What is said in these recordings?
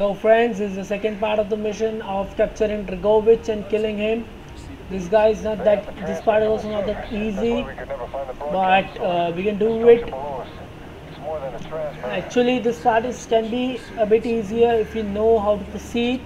So friends, this is the second part of the mission of capturing Dragovich and killing him. This guy is not that, this part is also not that easy, but uh, we can do it. Actually, this part is, can be a bit easier if you know how to proceed.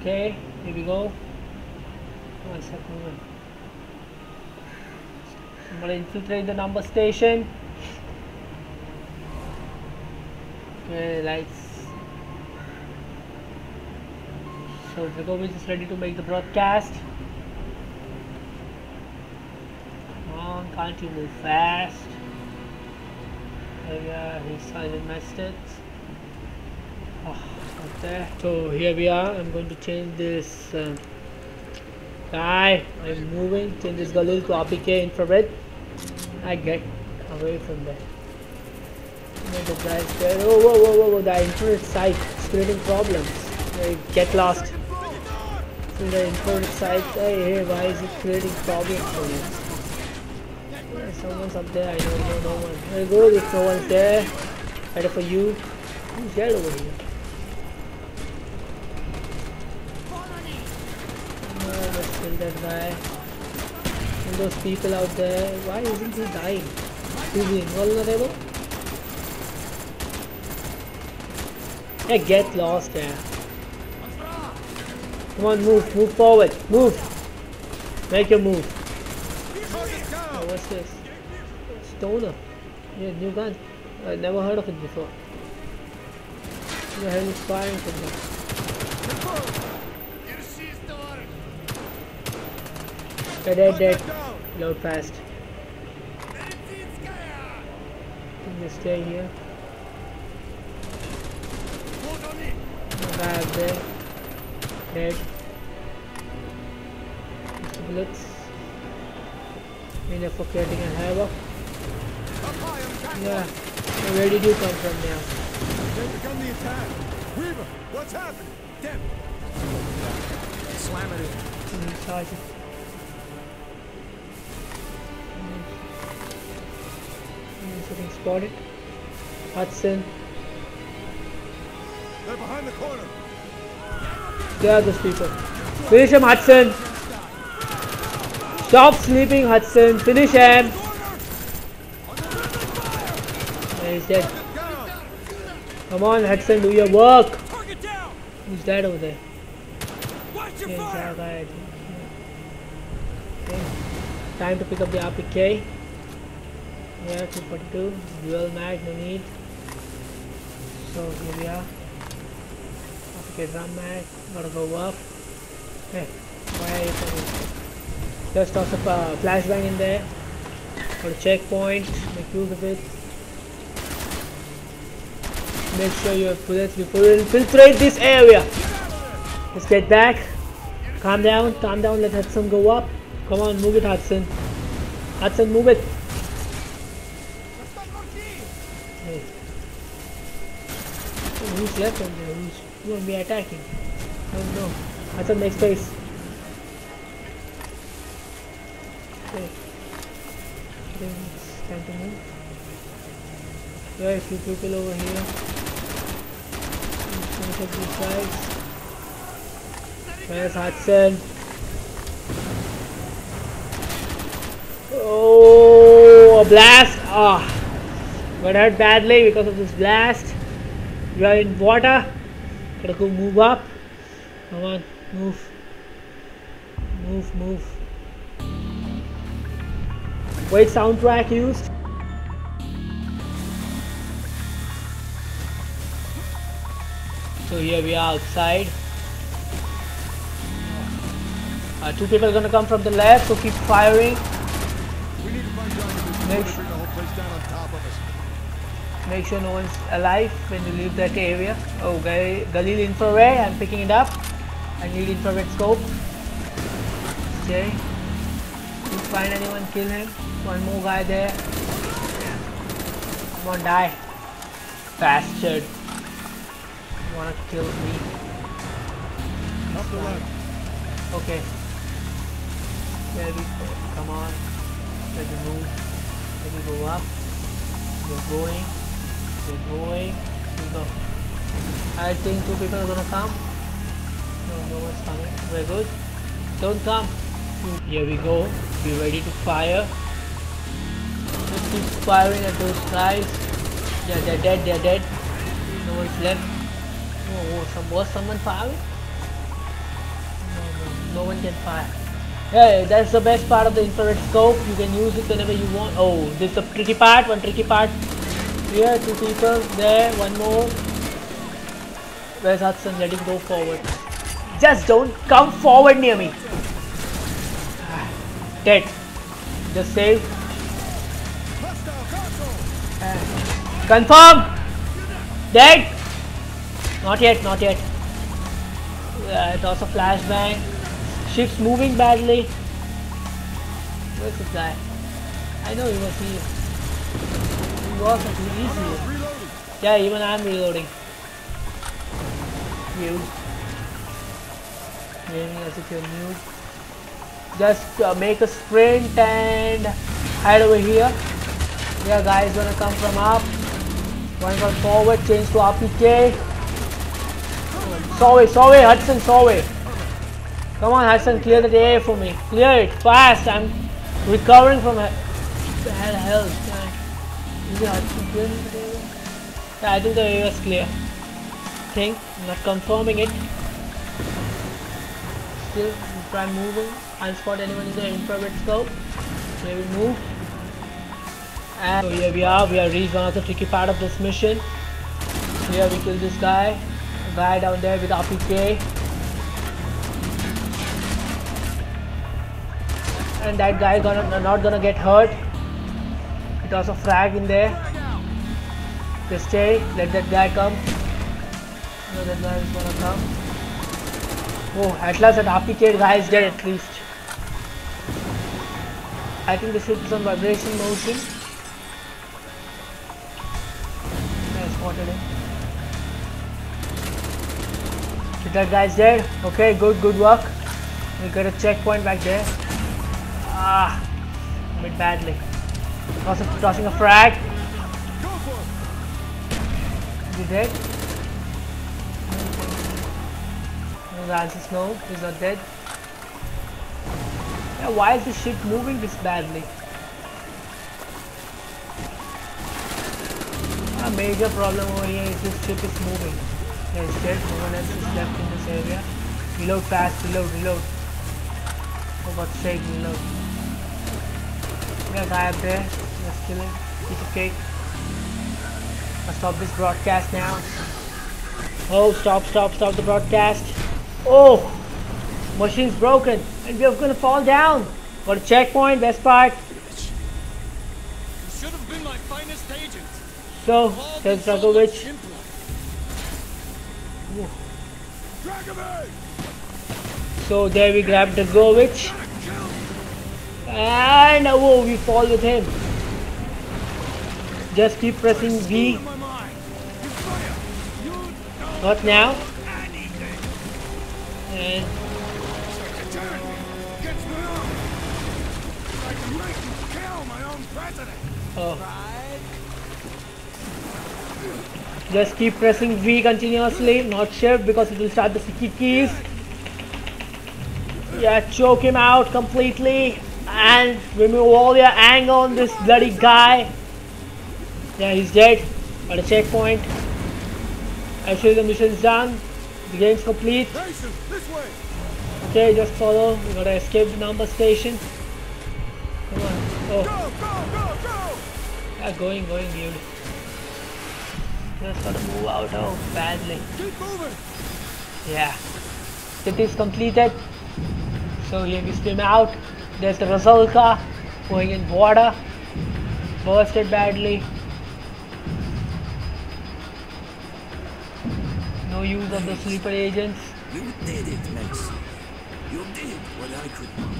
Okay, here we go. I'm gonna infiltrate the number station. Lights. So Dragovich is ready to make the broadcast. Come on, can't move fast? We are, he's silent message. Oh, okay. So here we are. I'm going to change this um, guy. I'm moving. Change this Galil to APK infrared. I get away from there. No, the guy's there. Oh, whoa, whoa, whoa, whoa. The infrared sight is creating problems. I get lost. See the infrared sight. Hey, hey, why is it creating problems for you? Yeah, someone's up there. I don't know, no, no one. You go. If no one's there, better for you. Who's dead over here? Oh, let's kill that guy. And those people out there, why isn't he dying? Is he invulnerable? Yeah, get lost there. Come on, move, move forward, move. Make your move. Oh, what's this? Stoner. Yeah, new gun. I never heard of it before. The hell is firing from there? Dead, dead, dead. Load fast. Can you stay here? No guy up there. Dead. Mr. Bullets. Enough for creating a havoc. Yeah. So where did you come from now? They've begun the attack. Weaver, what's happening? Dem. Slam it in. Mm, Sergeant. Mm, Getting spotted. Hudson. They're behind the corner. There are those people. Finish him, Hudson. Stop sleeping, Hudson. Finish him. He's dead. Come on, Hudson, do your work. Who's dead over there? Watch your fire! Time to pick up the RPK. Yeah, 242. Dual mag, no need. So here we are. RPK drum mag. Gotta go up. Hey, why are? Just toss a flashbang in there. Got a checkpoint. Make use of it. Make sure bullets before you infiltrate this area. Let's get back. Calm down, calm down, let Hudson go up. Come on, move it, Hudson. Hudson, move it. Hey. Oh, who's left on there? Will be attacking? Oh no. Hudson, make space. Okay. Then it's time to move. There are a few people over here. Let's finish up these guys. Where's Hudson? Oh, a blast! Ah, got hurt badly because of this blast. You are in water. Gotta go move up. Come on, move. Move, move. Wait, soundtrack used. So here we are outside. Uh, two people are gonna come from the left, so keep firing. Make they bring the whole place down on top of us. Make sure no one's alive when you leave that area. Oh, Gal- Galil infrared, I'm picking it up. I need infrared scope. Okay. If you find anyone, kill him. One more guy there. Come on, die. Bastard. You wanna kill me? Up the left. Okay. There we go. Come on. Let me move. Let me go up. We're going. We're Going. We go. I think two people are gonna come. No, no one's coming. Very good. Don't come. Here we go. Be ready to fire. Just keep firing at those guys. Yeah, they're dead. They're dead. No one's left. Oh, some, was someone firing? No, one can fire. Yeah, that's the best part of the infrared scope. You can use it whenever you want. Oh, this is a tricky part. One tricky part. Here, two people. There, one more. Where's Hudson? Let him go forward. Just don't come forward near me. Dead. Just save. Confirm. Dead. Not yet. Not yet. Uh, it was a flashbang. Ship's moving badly. Where's this guy? I know he was here. He was at least here. Yeah, even I'm reloading. Mute. Gaming as if you're mute. Just uh, make a sprint and hide over here. Yeah, guys gonna come from up. One got forward, change to RPK. Solway, Solway, Hudson, Solway. Come on, Hudson, clear the air for me. Clear it fast. I'm recovering from it. The Yeah, I think the area is clear. Think, not confirming it. Still, try moving. I'll spot anyone in the infrared scope. Maybe move. And so here we are. We are reached one of the tricky part of this mission. Here we kill this guy. Guy down there with RPK. And that guy gonna not gonna get hurt. Was a frag in there. Just stay, let that guy come. No, that guy is gonna come. Oh, at last that RPK guy is dead at least. I think ship is some vibration motion. I spotted him. So that guy's dead. Okay, good, good work. We got a checkpoint back there. Ah, bit badly. Tossing, tossing a frag. He dead? No, the answer no. He's not dead. Yeah, why is the ship moving this badly? A major problem over here is this ship is moving. It's dead. No one else is left in this area. Reload fast. Reload. Reload. For God's sake, reload. Yeah, guy up there. Let's kill him. Piece of cake. I'll stop this broadcast now. Oh, stop, stop, stop the broadcast. Oh, machine's broken and we're gonna fall down. Got a checkpoint, best part. You should have been my finest agent. So, All there's the soul of Dragovich. Dragovich! So there we grab Dragovich. And oh, we fall with him. Just keep pressing! You don't now. Oh. Just keep pressing V continuously, not shift because it will start the sticky keys. Yeah, choke him out completely and remove all your anger on this bloody guy. Yeah, he's dead. Got a checkpoint. Actually, the mission's done. The game's complete. Mason, this way! Okay, just follow. We gotta escape the number station. Come on. Oh, Go, go, go, go! yeah, going, going, dude. Just gotta move out. Oh, badly. Keep moving! Yeah. It is completed. So here we swim out. There's the Rusalka going in water. Bursted badly. No use of the sleeper agents. You did it, Mason. You did what I could not.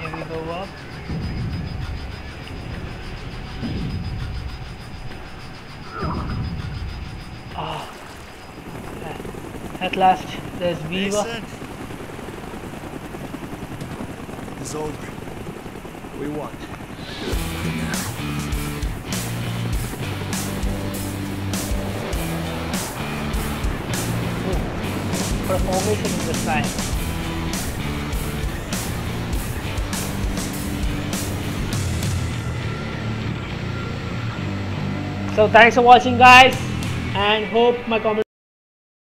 Here we go up. Ah. At last, there's Weaver. Mason! It's over. We won. Formation in this side. So thanks for watching guys and hope my comment